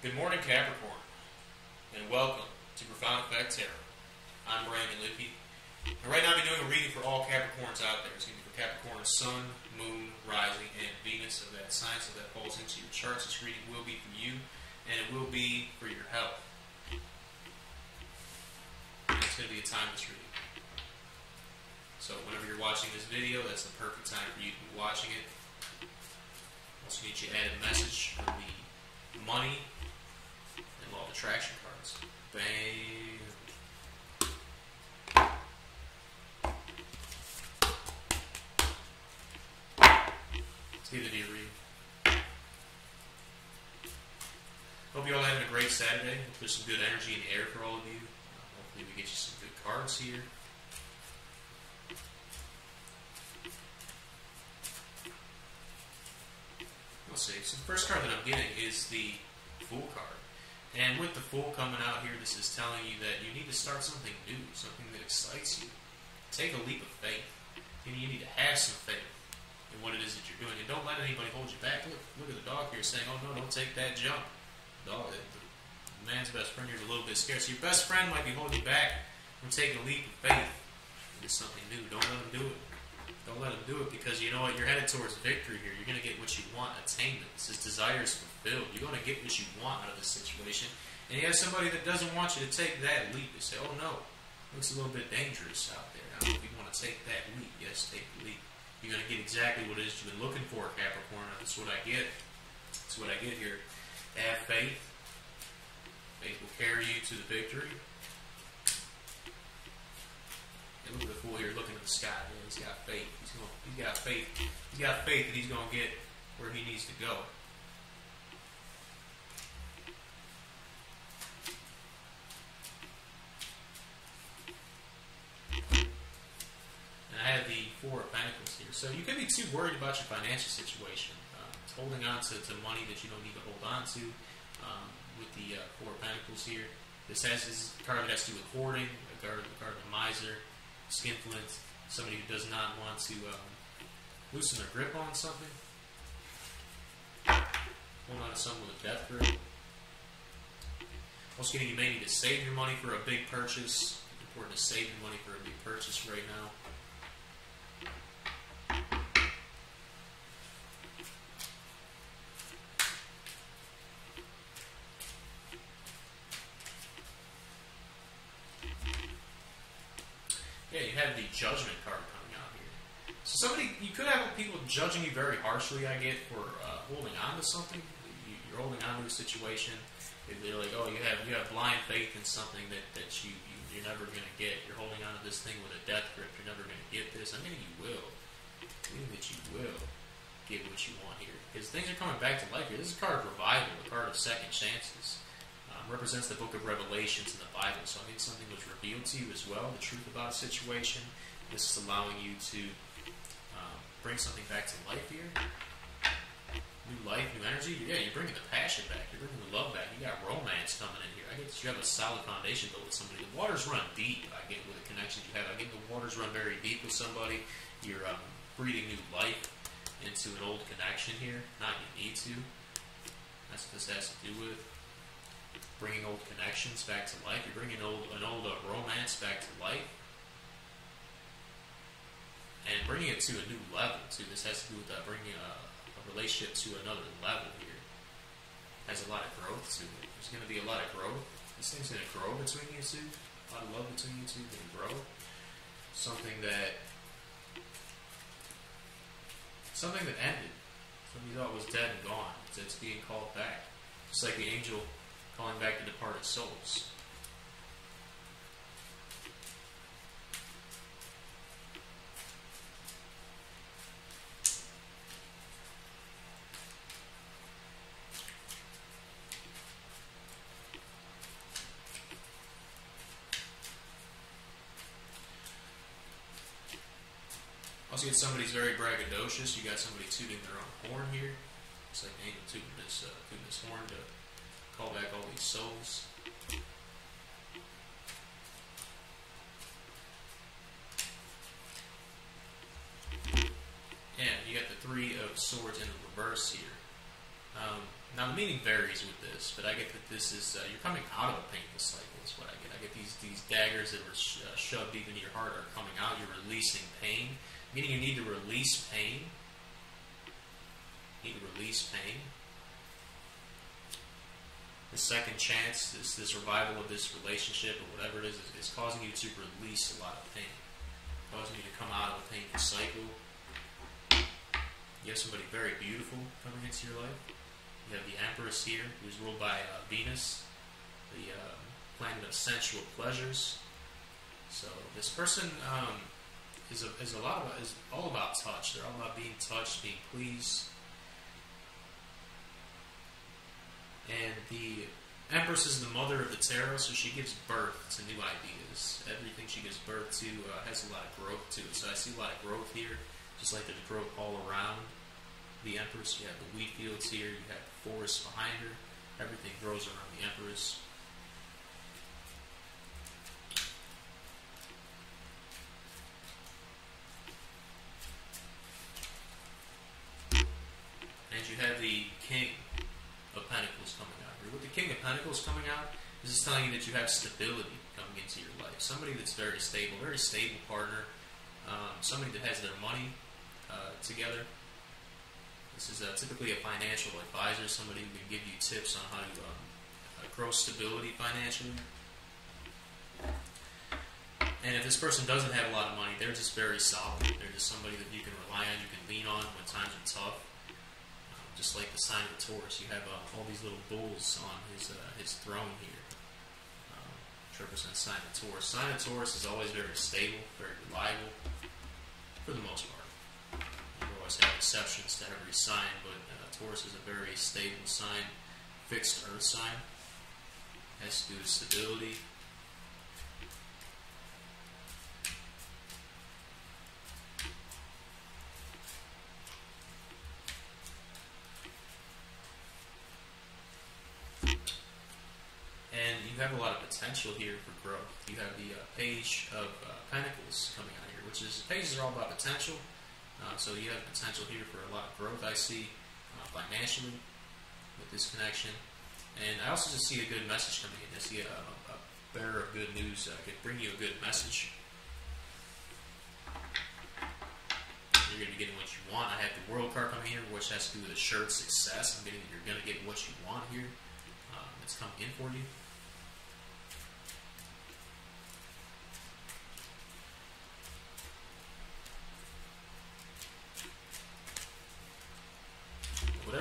Good morning, Capricorn, and welcome to Profound Effect Tarot. I'm Brandon Liedtke. And right now, I'll be doing a reading for all Capricorns out there. It's going to be for Capricorn, Sun, Moon, Rising, and Venus of that sign, so that falls into your charts. This reading will be for you, and it will be for your health. It's going to be a timeless reading. So whenever you're watching this video, that's the perfect time for you to be watching it. Also need you to add a message for the money attraction cards. Read. Hope you all having a great Saturday. Hope there's some good energy the air for all of you. Hopefully we get you some good cards here. Let's see. So the first card that I'm getting is the Fool card. And with the Fool coming out here, this is telling you that you need to start something new, something that excites you. Take a leap of faith. And you need to have some faith in what it is that you're doing. And don't let anybody hold you back. Look, look at the dog here saying, oh no, don't take that jump. Dog, the man's best friend here is a little bit scared. So your best friend might be holding you back from taking a leap of faith into something new. Don't let him do it. Don't let him do it because you know what? You're headed towards victory here. You're going to get what you want, attainment. This is desires fulfilled. You're going to get what you want out of this situation. And you have somebody that doesn't want you to take that leap. They say, oh no, looks a little bit dangerous out there. Know if you want to take that leap. Yes, take the leap. You're going to get exactly what it is you've been looking for, Capricorn. That's what I get. That's what I get here. Have faith. Faith will carry you to the victory. At the fool here looking at the sky. Man, he's got faith. He's, going, he's got faith. He's got faith that he's going to get where he needs to go. And I have the Four of Pentacles here. So you could be too worried about your financial situation. Um, holding on to, to money that you don't need to hold on to. Um, with the uh, Four of Pentacles here. This has this card has to do with hoarding, a card, a card of a miser, skinflint, somebody who does not want to um, loosen their grip on something. Hold on to something with a death grip. Also, you may need to save your money for a big purchase. It's important to save your money for a big purchase right now. You have the judgment card coming out here. So somebody, you could have people judging you very harshly. I get for uh, holding on to something. You, you're holding on to a situation. They're like, oh, you have you have blind faith in something that, that you, you you're never going to get. You're holding on to this thing with a death grip. You're never going to get this. I mean, you will. I mean that you will get what you want here because things are coming back to life here. This is a card of revival, a card of second chances. Represents the book of Revelations in the Bible. So I mean something was revealed to you as well, the truth about a situation. This is allowing you to um, bring something back to life here. New life, new energy. Yeah, you're bringing the passion back. You're bringing the love back. You got romance coming in here. I that you have a solid foundation built with somebody. The waters run deep. I get with the connections you have. I get the waters run very deep with somebody. You're um, breathing new life into an old connection here. Not you need to. That's what this has to do with bringing old connections back to life. You're bringing old, an old uh, romance back to life. And bringing it to a new level, too. This has to do with uh, bringing a, a relationship to another level here. Has a lot of growth to it. There's going to be a lot of growth. This thing's going to grow between you two. A lot of love between you two. Going to grow. Something that something that ended. Something you thought was dead and gone. It's, it's being called back. Just like the angel calling back the departed souls. Also, get somebody's very braggadocious. You got somebody tooting their own horn here. It's like an angel tooting this, uh, tooting this horn to call back all these souls. And you got the three of swords in the reverse here. Um, now the meaning varies with this, but I get that this is uh, you're coming out of a painful cycle. Is what I get. I get these these daggers that were sh- uh, shoved deep into your heart are coming out. You're releasing pain, meaning you need to release pain. You need to release pain. The second chance, this this revival of this relationship or whatever it is, is, is causing you to release a lot of pain, causing you to come out of a painful cycle. You have somebody very beautiful coming into your life. You have the Empress here, who's ruled by uh, Venus, the uh, planet of sensual pleasures. So this person um, is a, is a lot of is all about touch. They're all about being touched, being pleased. And the Empress is the mother of the tarot, so she gives birth to new ideas. Everything she gives birth to uh, has a lot of growth to it. So I see a lot of growth here just like there's growth all around the Empress. You have the wheat fields here, you have the forest behind her. Everything grows around the Empress. And you have the King of Pentacles coming out here. With the King of Pentacles coming out, this is telling you that you have stability coming into your life. Somebody that's very stable, very stable partner. Um, somebody that has their money uh, together. This is uh, typically a financial advisor, somebody who can give you tips on how to um, uh, grow stability financially. And if this person doesn't have a lot of money, they're just very solid. They're just somebody that you can rely on, you can lean on when times are tough. Um, just like the sign of Taurus, you have uh, all these little bulls on his uh, his throne here, represents sign of Taurus. Sign of Taurus is always very stable, very reliable, for the most part. You always have exceptions to every sign, but uh, Taurus is a very stable sign, fixed earth sign. Has to do with stability. Potential here for growth. You have the uh, page of uh, pentacles coming out here, which is pages are all about potential. Uh, so you have potential here for a lot of growth. I see uh, financially with this connection, and I also just see a good message coming in. I see a, a bearer of good news uh, could bring you a good message. You're going to be getting what you want. I have the World card coming here, which has to do with assured success. I'm getting you're going to get what you want here. Um, it's coming in for you.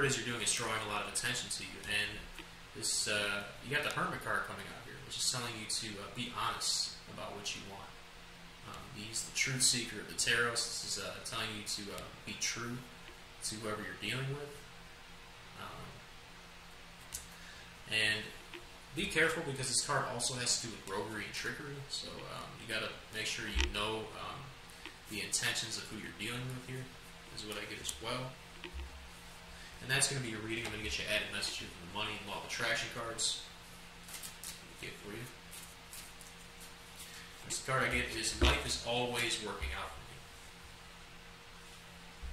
Whatever you're doing is drawing a lot of attention to you. And this, uh, you got the Hermit card coming out here, which is telling you to uh, be honest about what you want. Um, he's the truth seeker of the tarot. This is uh, telling you to uh, be true to whoever you're dealing with. Um, and be careful because this card also has to do with roguery and trickery. So um, you got to make sure you know um, the intentions of who you're dealing with here. Is what I get as well. And that's going to be your reading. I'm going to get you added messages from the money and law of attraction cards. Get for you. This card I get is life is always working out for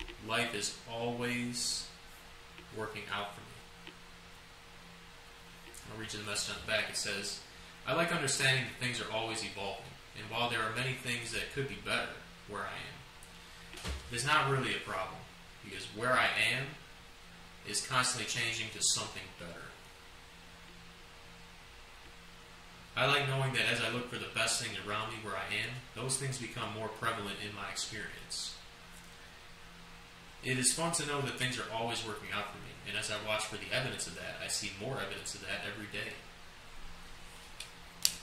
me. Life is always working out for me. I'll read you the message on the back. It says, I like understanding that things are always evolving, and while there are many things that could be better where I am, it's not really a problem because where I am is constantly changing to something better. I like knowing that as I look for the best thing around me where I am, those things become more prevalent in my experience. It is fun to know that things are always working out for me, and as I watch for the evidence of that, I see more evidence of that every day.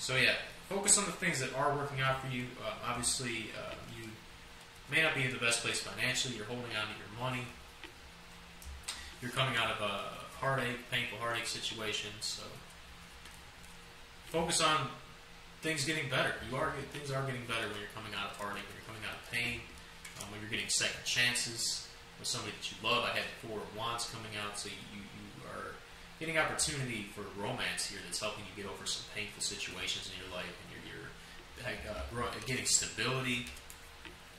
So, yeah, focus on the things that are working out for you. Uh, obviously, uh, you may not be in the best place financially, you're holding on to your money, you're coming out of a heartache, painful heartache situation, so focus on things getting better. You are things are getting better when you're coming out of heartache, when you're coming out of pain, um, when you're getting second chances with somebody that you love. I had four of wands coming out, so you, you are getting opportunity for romance here that's helping you get over some painful situations in your life, and you're, you're uh, getting stability,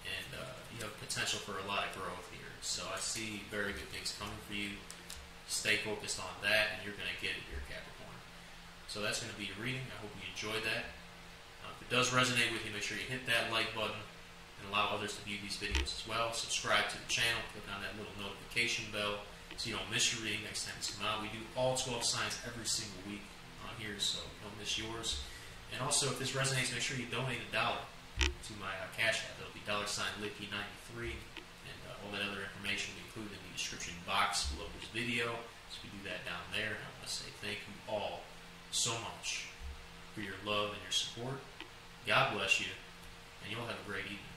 and uh, you have potential for a lot of growth here. So I see very good things coming for you. Stay focused on that, and you're going to get it, your Capricorn. So that's going to be your reading. I hope you enjoyed that. Uh, if it does resonate with you, make sure you hit that like button and allow others to view these videos as well. Subscribe to the channel, click on that little notification bell so you don't miss your reading next time it's come out. We do all 12 signs every single week on here, so don't miss yours. And also, if this resonates, make sure you donate a dollar to my uh, cash app. That'll be dollar sign Liedtke93, and uh, all that other information will be included in the description box below this video. So we do that down there. I want to say thank you all so much for your love and your support. God bless you, and you all have a great evening.